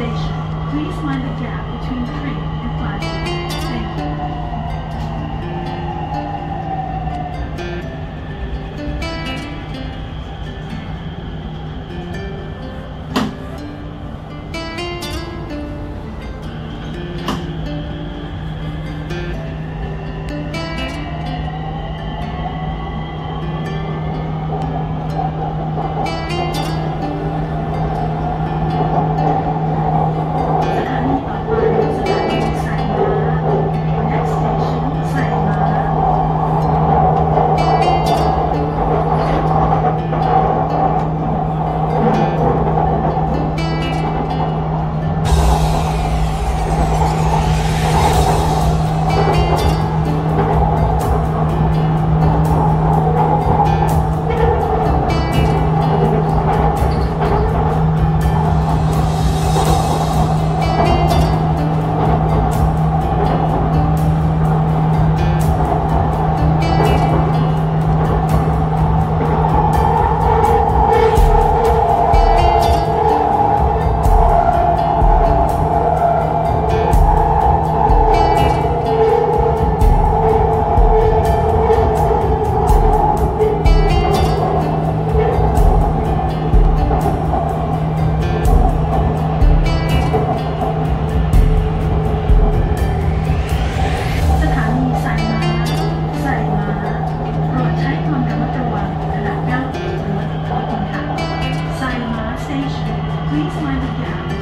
station. Please mind the gap between train and platform. Thank you. Please mind the gap.